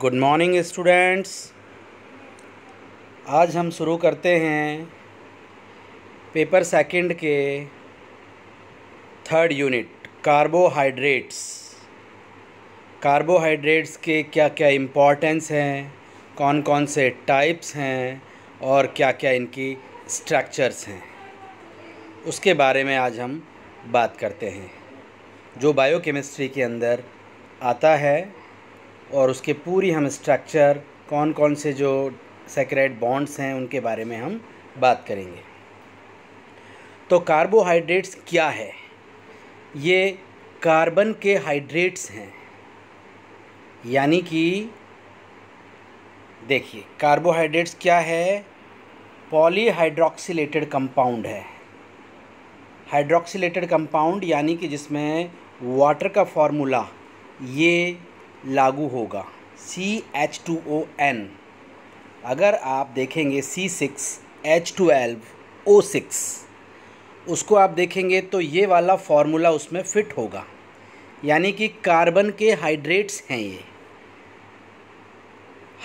Good morning students. आज हम शुरू करते हैं पेपर सेकंड के थर्ड यूनिट, कार्बोहाइड्रेट्स। कार्बोहाइड्रेट्स के क्या क्या इम्पोर्टेंस हैं कौन कौन से टाइप्स हैं और क्या क्या इनकी स्ट्रक्चर्स हैं। उसके बारे में आज हम बात करते हैं, जो बायोकेमिस्ट्री के अंदर आता है। और उसके पूरी हम स्ट्रक्चर कौन कौन से जो सेक्रेट बॉन्ड्स हैं, उनके बारे में हम बात करेंगे। तो कार्बोहाइड्रेट्स क्या है? ये कार्बन के हाइड्रेट्स हैं। यानी कि, देखिए कार्बोहाइड्रेट्स क्या है? पॉलीहाइड्रोक्सिलेटेड कंपाउंड है। हाइड्रोक्सिलेटेड कंपाउंड यानी कि जिसमें वाटर का फॉर्मूला ये लागू होगा। C H two O N अगर आप देखेंगे C six H twelve O six उसको आप देखेंगे तो ये वाला फॉर्मूला उसमें फिट होगा। यानी कि कार्बन के हाइड्रेट्स हैं ये।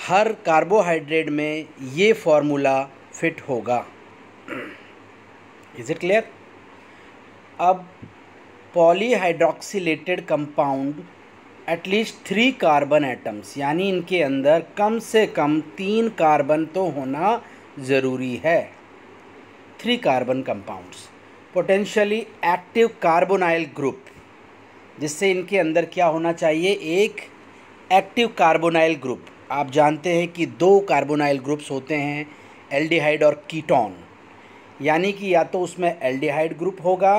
हर कार्बोहाइड्रेट में ये फॉर्मूला फिट होगा। इज़ इट क्लियर अब polyhydroxylated compound at least three carbon atoms यानी इनके अंदर कम से कम तीन कार्बन तो होना ज़रूरी है। Three carbon compounds potentially active carbonyl group जिससे इनके अंदर क्या होना चाहिए? एक एक्टिव कार्बोनाइल ग्रुप आप जानते हैं कि दो कार्बोनाइल ग्रुप्स होते हैं एल्डिहाइड और कीटोन यानी कि या तो उसमें एल्डिहाइड ग्रुप होगा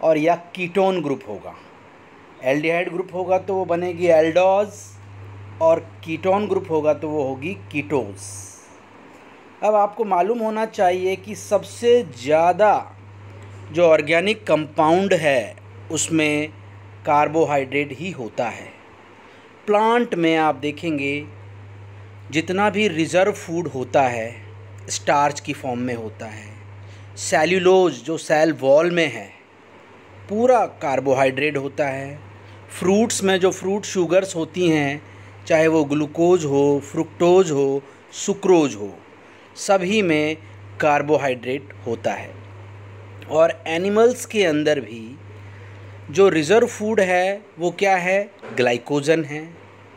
और या कीटोन ग्रुप होगा। एल्डिहाइड ग्रुप होगा तो वो बनेगी एल्डोज और कीटोन ग्रुप होगा तो वो होगी कीटोज। अब आपको मालूम होना चाहिए कि सबसे ज़्यादा जो ऑर्गेनिक कंपाउंड है, उसमें कार्बोहाइड्रेट ही होता है। प्लांट में आप देखेंगे, जितना भी रिज़र्व फ़ूड होता है, स्टार्च की फॉर्म में होता है। सेल्यूलोज, जो सेल वॉल में है, पूरा कार्बोहाइड्रेट होता है। फ्रूट्स में जो फ्रूट शुगर्स होती हैं, चाहे वो ग्लूकोज हो, फ्रुक्टोज हो, सुक्रोज हो, सभी में कार्बोहाइड्रेट होता है। और एनिमल्स के अंदर भी जो रिज़र्व फ़ूड है, वो क्या है? ग्लाइकोजन है,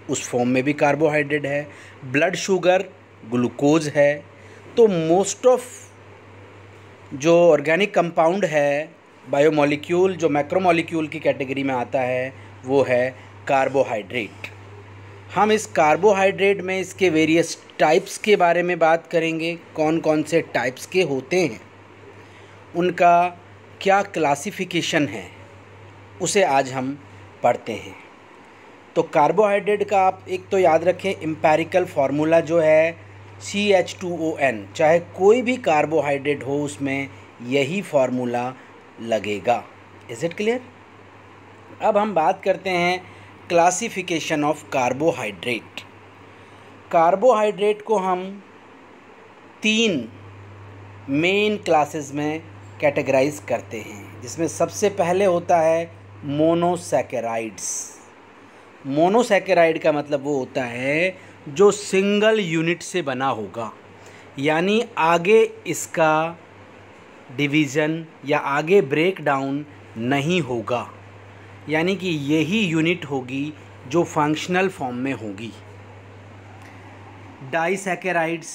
उस फॉर्म में भी कार्बोहाइड्रेट है, ब्लड शुगर, ग्लूकोज है। तो मोस्ट ऑफ़ जो ऑर्गेनिक कंपाउंड है, बायोमोलिक्यूल, जो मैक्रोमोलिक्यूल की कैटेगरी में आता है वो है कार्बोहाइड्रेट हम इस कार्बोहाइड्रेट में इसके वेरियस टाइप्स के बारे में बात करेंगे कौन कौन से टाइप्स के होते हैं, उनका क्या क्लासिफिकेशन है, उसे आज हम पढ़ते हैं। तो कार्बोहाइड्रेट का आप एक तो याद रखें एम्पेरिकल फार्मूला जो है C H two O N चाहे कोई भी कार्बोहाइड्रेट हो, उसमें यही फार्मूला लगेगा। इज़ इट क्लियर अब हम बात करते हैं क्लासिफिकेशन ऑफ़ कार्बोहाइड्रेट कार्बोहाइड्रेट को हम तीन मेन क्लासेस में कैटेगराइज करते हैं। जिसमें सबसे पहले होता है मोनोसेकेराइड्स मोनोसेकेराइड का मतलब वो होता है जो सिंगल यूनिट से बना होगा। यानी आगे इसका डिवीज़न या आगे ब्रेक डाउन नहीं होगा। यानी कि यही यूनिट होगी जो फंक्शनल फॉर्म में होगी। डाइसैकेराइड्स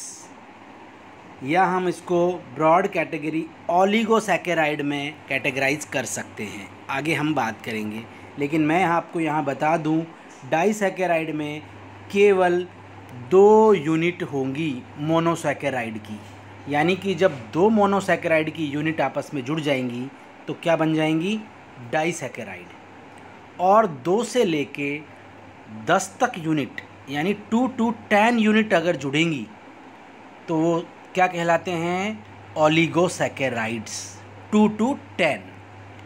या हम इसको ब्रॉड कैटेगरी ओलिगोसैकेराइड में कैटेगराइज कर सकते हैं। आगे हम बात करेंगे। लेकिन मैं आपको यहाँ बता दूँ डाइसैकेराइड में केवल दो यूनिट होंगी मोनोसैकेराइड की। यानी कि जब दो मोनोसैकेराइड की यूनिट आपस में जुड़ जाएँगी तो क्या बन जाएँगी? डाइसैकेराइड और दो से लेके दस तक यूनिट यानी टू टू टेन यूनिट अगर जुड़ेंगी तो वो क्या कहलाते हैं? Oligosaccharides two to ten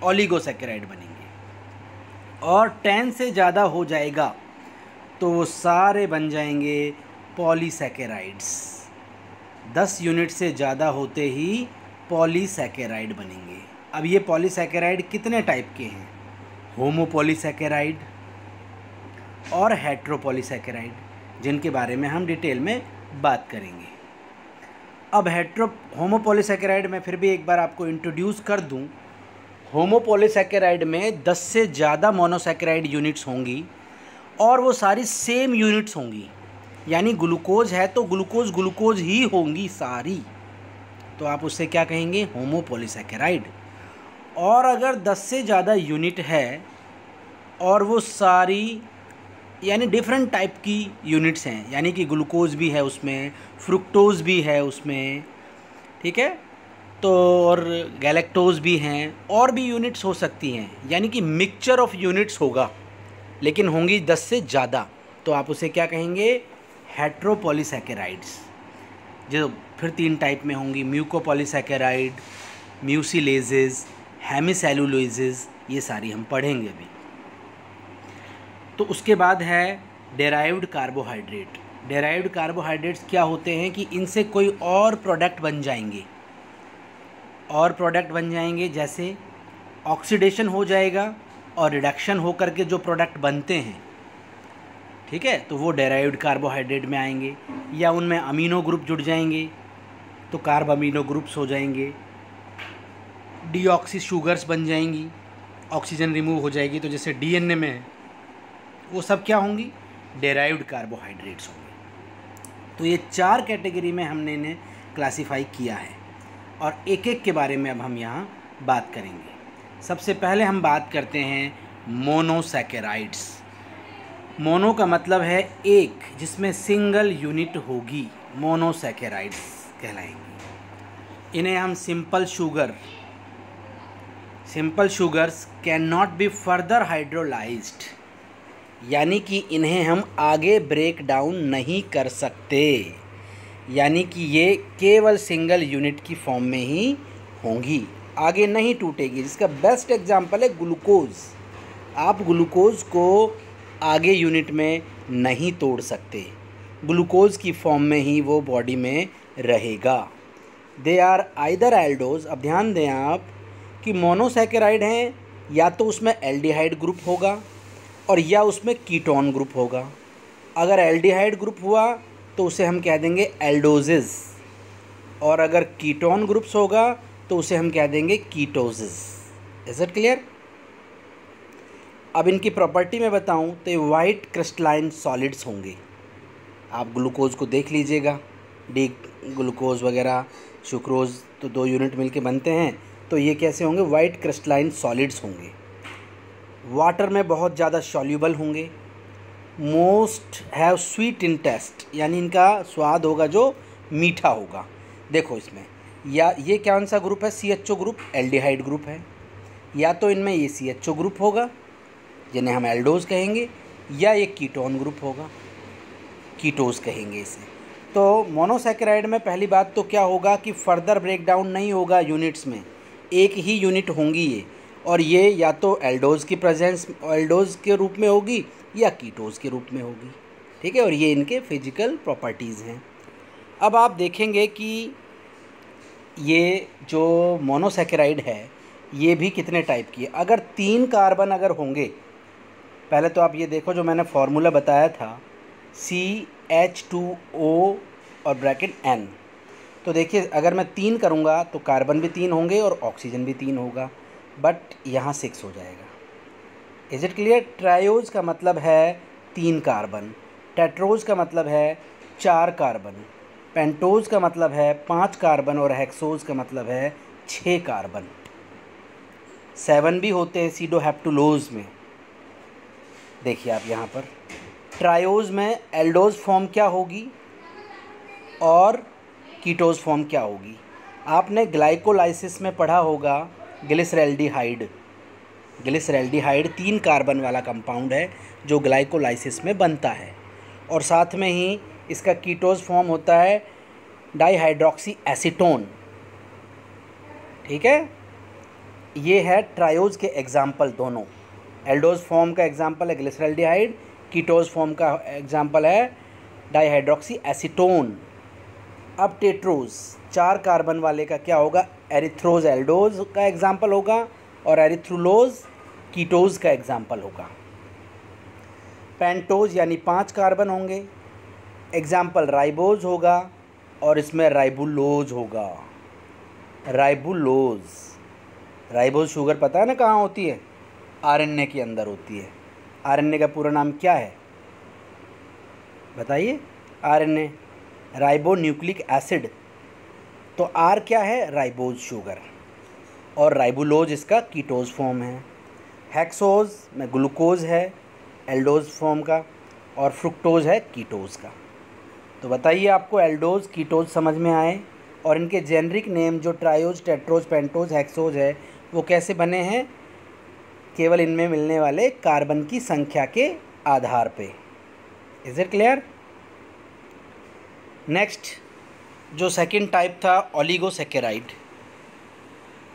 oligosaccharide बनेंगे। और टेन से ज़्यादा हो जाएगा तो वो सारे बन जाएँगे पॉलीसेकेराइड्स दस यूनिट से ज़्यादा होते ही पॉलीसेकेराइड बनेंगे। अब ये पॉलीसेकेराइड कितने टाइप के हैं? होमोपोलीसेकेराइड और हेट्रोपोलीसेकेराइड, जिनके बारे में हम डिटेल में बात करेंगे। अब हेट्रो, होमोपोलिसैकेराइड में फिर भी एक बार आपको इंट्रोड्यूस कर दूँ। होमोपोलिसैकेराइड में 10 से ज़्यादा मोनोसैकेराइड यूनिट्स होंगी और वो सारी सेम यूनिट्स होंगी। यानी ग्लूकोज है तो ग्लूकोज ग्लूकोज ही होंगी सारी। तो आप उससे क्या कहेंगे? होमोपोलिसैकेराइड। और अगर 10 से ज़्यादा यूनिट है और वो सारी, यानी डिफरेंट टाइप की यूनिट्स हैं, यानी कि ग्लूकोज भी है उसमें फ्रुक्टोज भी है उसमें, ठीक है? तो और गैलेक्टोज भी हैं, और भी यूनिट्स हो सकती हैं, यानी कि मिक्सचर ऑफ़ यूनिट्स होगा, लेकिन होंगी दस से ज़्यादा। तो आप उसे क्या कहेंगे? हेट्रोपोलिसैकेराइड्स जो फिर तीन टाइप में होंगी म्यूकोपोलिसैकेराइड म्यूसिलेजेस हेमिसेलुलोजेस ये सारी हम पढ़ेंगे अभी। तो उसके बाद है डेराइव्ड कार्बोहाइड्रेट। डेराइव्ड कार्बोहाइड्रेट्स क्या होते हैं कि इनसे कोई और प्रोडक्ट बन जाएँगे। और प्रोडक्ट बन जाएँगे जैसे ऑक्सीडेशन हो जाएगा और रिडक्शन हो करके जो प्रोडक्ट बनते हैं। ठीक है? तो वो डेराइव्ड कार्बोहाइड्रेट में आएँगे या उनमें अमीनो ग्रुप जुड़ जाएँगे तो कार्ब अमीनो ग्रुप्स हो जाएँगे। डीऑक्सी शुगर्स बन जाएँगी, ऑक्सीजन रिमूव हो जाएगी तो जैसे डीएनए में है, वो सब क्या होंगी? डेराइव्ड कार्बोहाइड्रेट्स होंगे। तो ये चार कैटेगरी में हमने इन्हें क्लासीफाई किया है और एक एक के बारे में अब हम यहाँ बात करेंगे। सबसे पहले हम बात करते हैं मोनोसैकेराइड्स। मोनो का मतलब है एक, जिसमें सिंगल यूनिट होगी, मोनोसैकेराइड्स कहलाएँगे। इन्हें हम simple sugar simple sugars can not be further hydrolysed, यानी कि इन्हें हम आगे ब्रेक डाउन नहीं कर सकते, यानी कि ये केवल सिंगल यूनिट की फॉर्म में ही होंगी। आगे नहीं टूटेगी। जिसका बेस्ट एग्जांपल है ग्लूकोज। आप ग्लूकोज को आगे यूनिट में नहीं तोड़ सकते। ग्लूकोज की फॉर्म में ही वो बॉडी में रहेगा। They are either aldose. अब ध्यान दें आप कि मोनोसैकेराइड हैं, या तो उसमें एल्डिहाइड ग्रुप होगा, और या उसमें कीटोन ग्रुप होगा। अगर एल्डिहाइड ग्रुप हुआ तो उसे हम कह देंगे एल्डोजिस और अगर कीटोन ग्रुप्स होगा तो उसे हम कह देंगे कीटोजिस इज़ इट क्लियर अब इनकी प्रॉपर्टी में बताऊँ तो ये वाइट क्रिस्टलाइन सॉलिड्स होंगे। आप ग्लूकोज को देख लीजिएगा। डी ग्लूकोज वगैरह शुक्रोज तो दो यूनिट मिलके बनते हैं। तो ये कैसे होंगे? वाइट क्रिस्टलाइन सॉलिड्स होंगे। वाटर में बहुत ज़्यादा सॉल्यूबल होंगे। Most have sweet in taste यानी इनका स्वाद होगा जो मीठा होगा। देखो इसमें, या ये कौन सा ग्रुप है? C H O group aldehyde group है। या तो इनमें ये सी एच ओ ग्रुप होगा, जिन्हें हम एल्डोज कहेंगे, या ये कीटोन ग्रुप होगा। कीटोज कहेंगे इसे। तो मोनोसेक्राइड में पहली बात तो क्या होगा कि फर्दर ब्रेकडाउन नहीं होगा यूनिट्स में। एक ही यूनिट होंगी ये। और ये या तो एल्डोज की प्रेजेंस एल्डोज के रूप में होगी या कीटोज के रूप में होगी। ठीक है? और ये इनके फ़िज़िकल प्रॉपर्टीज़ हैं। अब आप देखेंगे कि ये जो मोनोसेकेराइड है, ये भी कितने टाइप की है। अगर तीन कार्बन अगर होंगे, पहले तो आप ये देखो जो मैंने फार्मूला बताया था सी एच टू ओ और ब्रैकेट एन तो देखिए, अगर मैं तीन करूँगा तो कार्बन भी तीन होंगे और ऑक्सीजन भी तीन होगा बट यहाँ सिक्स हो जाएगा। इज़ इट क्लियर ट्रायोज का मतलब है तीन कार्बन टेट्रोज का मतलब है चार कार्बन पेंटोज का मतलब है पाँच कार्बन और हेक्सोज का मतलब है छः कार्बन। सेवन भी होते हैं सीडोहेप्टुलोज में। देखिए आप यहाँ पर ट्रायोज में एल्डोज फॉर्म क्या होगी? और कीटोज फॉर्म क्या होगी? आपने ग्लाइकोलाइसिस में पढ़ा होगा, ग्लिसरेल्डिहाइड। ग्लिसरेल्डिहाइड तीन कार्बन वाला कंपाउंड है, जो ग्लाइकोलाइसिस में बनता है। और साथ में ही इसका कीटोज फॉर्म होता है डाईहाइड्रोक्सी एसीटोन। ठीक है? ये है ट्रायोज के एग्ज़ाम्पल दोनों। एल्डोज फॉर्म का एग्ज़ाम्पल है ग्लिसरेल्डिहाइड, कीटोज फॉर्म का एग्ज़ाम्पल है डाईहाइड्रोक्सी एसीटोन। अब टेट्रोज, चार कार्बन वाले का क्या होगा? एरिथ्रोज एल्डोज का एग्ज़ाम्पल होगा और एरिथ्रोलोज, कीटोज का एग्ज़ाम्पल होगा। पेंटोज यानी पाँच कार्बन होंगे। एग्ज़ाम्पल राइबोज होगा और इसमें राइबुलोज होगा। राइबुलोज, राइबोज शुगर पता है ना कहाँ होती है? आरएनए के अंदर होती है। आरएनए का पूरा नाम क्या है? बताइए, आरएनए। Ribonucleic acid. तो आर क्या है? Ribose sugar. और राइबुलोज इसका कीटोज फॉर्म है। हेक्सोज में ग्लूकोज है, एल्डोज फॉर्म का, और फ्रुक्टोज है कीटोज का। तो बताइए आपको, एल्डोज, कीटोज समझ में आए? और इनके जेनरिक नेम जो ट्रायोज टेट्रोज, पेंटोज, हेक्सोज है, वो कैसे बने हैं? केवल इनमें मिलने वाले कार्बन की संख्या के आधार पे। इज़ इट क्लियर नेक्स्ट, जो सेकंड टाइप था, ओलिगोसेकेराइड।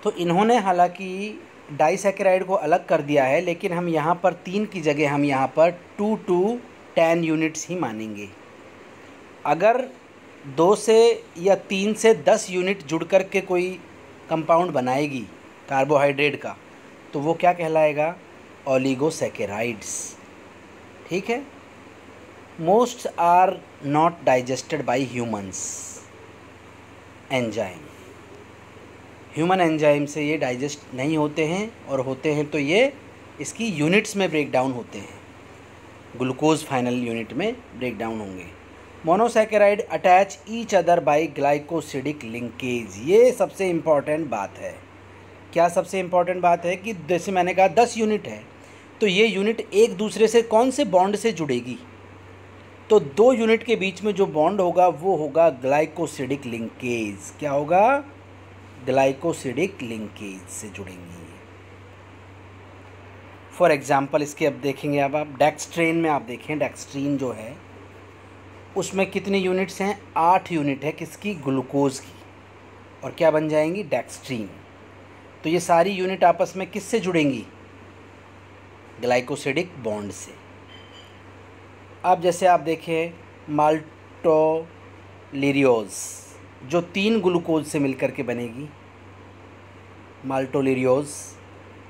तो इन्होंने हालाँकि डाइसेकेराइड को अलग कर दिया है, लेकिन हम यहाँ पर तीन की जगह हम यहाँ पर टू टू टेन यूनिट्स ही मानेंगे। अगर दो से या तीन से दस यूनिट जुड़ कर के कोई कंपाउंड बनाएगी कार्बोहाइड्रेट का तो वो क्या कहलाएगा? ओलिगोसेकेराइड्स ठीक है? Most are not digested by humans enzyme human enzyme से ये डाइजेस्ट नहीं होते हैं और होते हैं तो ये इसकी यूनिट्स में ब्रेक डाउन होते हैं। ग्लूकोज फाइनल यूनिट में ब्रेक डाउन होंगे। Monosaccharide attach each other by glycosidic linkage ये सबसे इंपॉर्टेंट बात है। क्या सबसे इंपॉर्टेंट बात है कि जैसे मैंने कहा दस यूनिट है तो ये यूनिट एक दूसरे से कौन से बॉन्ड से जुड़ेगी? तो दो यूनिट के बीच में जो बॉन्ड होगा, वो होगा ग्लाइकोसिडिक लिंकेज क्या होगा? ग्लाइकोसिडिक लिंकेज से जुड़ेंगी. फॉर एग्ज़ाम्पल इसके अब देखेंगे अब आप डेक्सट्रेन में आप देखें डेक्सट्रीन जो है, उसमें कितनी यूनिट्स हैं? आठ यूनिट है किसकी? ग्लूकोज की. और क्या बन जाएँगी? डेक्सट्रीन तो ये सारी यूनिट आपस में किससे जुड़ेंगी? ग्लाइकोसिडिक बॉन्ड से. अब जैसे आप देखें माल्टोलिरियोज जो तीन ग्लूकोज से मिलकर के बनेगी माल्टोलिरियोज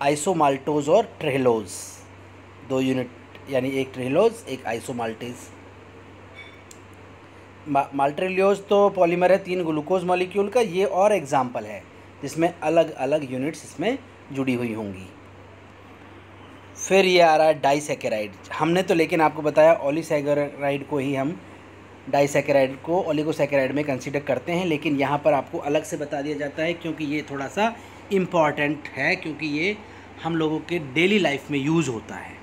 आइसोमाल्टोज और ट्रेहलोज दो यूनिट यानी एक ट्रेहलोज एक आइसोमाल्टेज। मा, माल्ट्रेलियोज तो पॉलीमर है तीन ग्लूकोज मॉलिक्यूल का ये और एग्ज़ाम्पल है जिसमें अलग अलग यूनिट्स इसमें जुड़ी हुई होंगी। फिर ये आ रहा है डाइसेकेराइड। हमने तो लेकिन आपको बताया ओलीसेकेराइड को ही हम डाइसेकेराइड को ओलिगोसेकेराइड में कंसिडर करते हैं, लेकिन यहाँ पर आपको अलग से बता दिया जाता है क्योंकि ये थोड़ा सा इंपॉर्टेंट है, क्योंकि ये हम लोगों के डेली लाइफ में यूज़ होता है।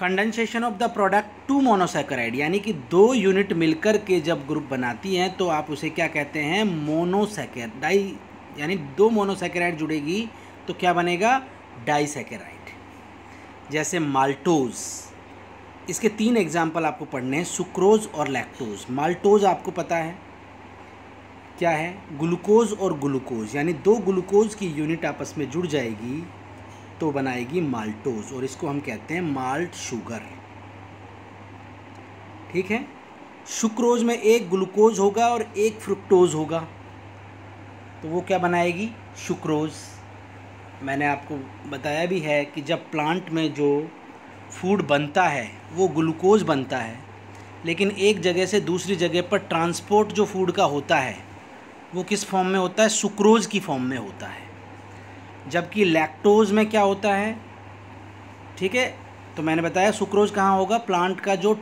Condensation of the product two monosaccharide यानी कि दो यूनिट मिलकर के जब ग्रुप बनाती हैं तो आप उसे क्या कहते हैं? मोनोसेकेर डाई यानी दो मोनोसेकेराइड जुड़ेगी तो क्या बनेगा? डाइसेकेराइड जैसे माल्टोज। इसके तीन एग्ज़ाम्पल आपको पढ़ने हैं, सुक्रोज और लैक्टोज। माल्टोज आपको पता है? क्या है? ग्लूकोज और ग्लूकोज, यानी दो ग्लूकोज की यूनिट आपस में जुड़ जाएगी तो बनाएगी माल्टोज, और इसको हम कहते हैं माल्ट शुगर। ठीक है? शुक्रोज में एक ग्लूकोज होगा और एक फ्रुक्टोज होगा। तो वो क्या बनाएगी? शुक्रोज मैंने आपको बताया भी है कि जब प्लांट में जो फ़ूड बनता है, वो ग्लूकोज बनता है, लेकिन एक जगह से दूसरी जगह पर ट्रांसपोर्ट जो फ़ूड का होता है, वो किस फॉर्म में होता है? सुक्रोज की फॉर्म में होता है। जबकि लैक्टोज में क्या होता है? ठीक है तो मैंने बताया सुक्रोज कहाँ होगा? प्लांट का जो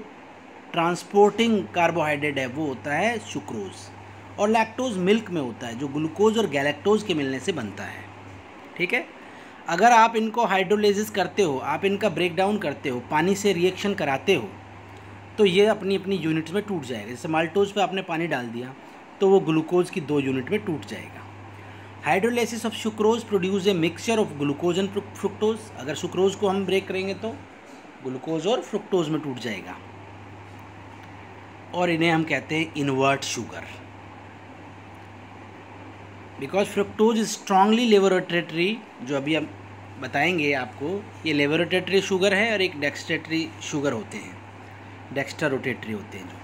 ट्रांसपोर्टिंग कार्बोहाइड्रेट है, वो होता है सुक्रोज और लैक्टोज मिल्क में होता है, जो ग्लूकोज और गैलेक्टोज के मिलने से बनता है। ठीक है? अगर आप इनको हाइड्रोलेसिस करते हो, आप इनका ब्रेक डाउन करते हो, पानी से रिएक्शन कराते हो तो ये अपनी अपनी यूनिट्स में टूट जाएगा। जैसे माल्टोज पे आपने पानी डाल दिया तो वो ग्लूकोज की दो यूनिट में टूट जाएगा। Hydrolysis of sucrose produce a mixture of glucose and fructose अगर सुक्रोज को हम ब्रेक करेंगे तो ग्लूकोज और फ्रुक्टोज में टूट जाएगा। और इन्हें हम कहते हैं invert sugar because fructose strongly laevorotatory जो अभी हम बताएँगे आपको, ये लेबोरेटरी शुगर है और एक डेक्सटेटरी शुगर होते हैं। डेक्स्टर रोटेटरी होते हैं जो।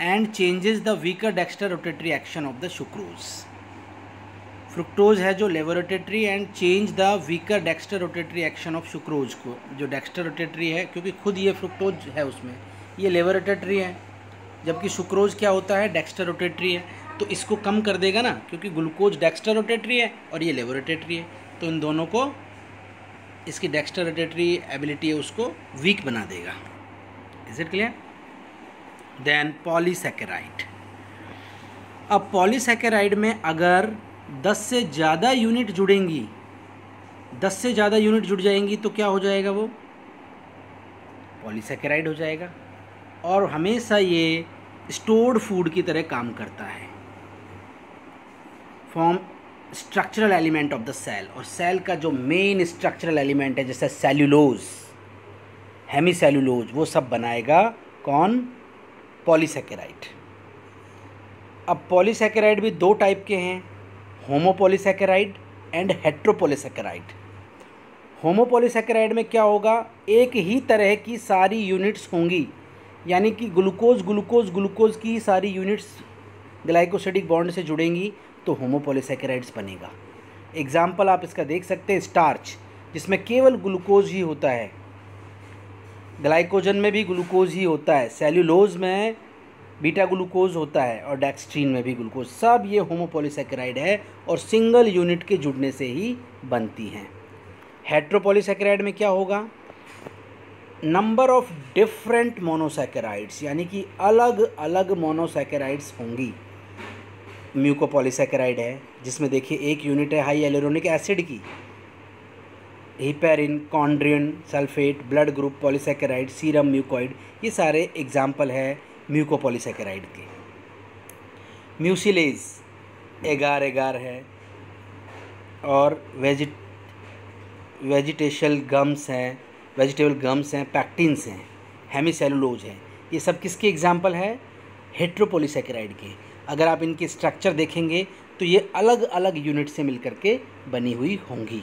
And changes the weaker dextrorotatory action of the sucrose fructose है जो laevorotatory and change the weaker dextrorotatory action of sucrose को, जो डेक्स्टर रोटेटरी है, क्योंकि खुद ये फ्रुक्टोज है उसमें। ये लेबोरेटरी है, जबकि सुक्रोज क्या होता है? डेक्स्टर रोटेटरी है। तो इसको कम कर देगा ना, क्योंकि ग्लूकोज डेक्स्टर रोटेटरी है और ये लेवर रोटेटरी है। तो इन दोनों को इसकी डेक्स्टर रोटेटरी एबिलिटी है, उसको वीक बना देगा। Is it clear then polysaccharide अब पॉलीसेकेराइड में अगर 10 से ज़्यादा यूनिट जुड़ेंगी 10 से ज़्यादा यूनिट जुड़ जाएँगी तो क्या हो जाएगा वो? पॉलीसेकेराइड हो जाएगा। और हमेशा ये स्टोर्ड फ़ूड की तरह काम करता है। Form structural element of the cell और सेल का जो मेन स्ट्रक्चरल एलिमेंट है, जैसे सेल्यूलोज हेमी सेल्यूलोज वो सब बनाएगा कौन? पॉलीसेकेराइड अब पॉलीसेकेराइड भी दो टाइप के हैं होमोपोलीसेकेराइड एंड हेट्रोपोलीसेकेराइड होमोपोलीसेकेराइड में क्या होगा? एक ही तरह की सारी यूनिट्स होंगी, यानी कि ग्लूकोज ग्लूकोज ग्लूकोज की सारी यूनिट्स ग्लाइकोसिडिक बॉन्ड से जुड़ेंगी तो होमोपोलीसेकेराइड्स बनेगा। एग्ज़ाम्पल आप इसका देख सकते हैं स्टार्च जिसमें केवल ग्लूकोज ही होता है। ग्लाइकोजन में भी ग्लूकोज ही होता है सेल्यूलोज में बीटा ग्लूकोज होता है और डेक्सट्रीन में भी ग्लूकोज सब ये होमोपोलीसेकेराइड है और सिंगल यूनिट के जुड़ने से ही बनती हैं। हेट्रोपोलीसेकेराइड में क्या होगा? नंबर ऑफ़ डिफरेंट मोनोसेकेराइड्स यानी कि अलग अलग मोनोसेकेराइड्स होंगी। म्यूकोपोलीसेकेराइड है, जिसमें देखिए एक यूनिट है हाई एलोरोनिक एसिड की। Heparin chondroitin sulphate blood group polysaccharide serum mucoid ये सारे एग्ज़ाम्पल है म्यूकोपोलीसेकेराइड के। म्यूसिलेज एगार एगार है, और वेजिट वेजिटेशल गम्स हैं वेजिटेबल गम्स हैं पैक्टिन्स हैं हेमीसेलुलोज हैं। ये सब किसके एग्ज़ाम्पल है? हेट्रोपोलीसेकेराइड के। अगर आप इनकी स्ट्रक्चर देखेंगे तो ये अलग अलग यूनिट से मिलकर के बनी हुई होंगी।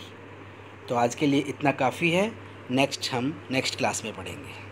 तो आज के लिए इतना काफ़ी है। नेक्स्ट हम नेक्स्ट क्लास में पढ़ेंगे।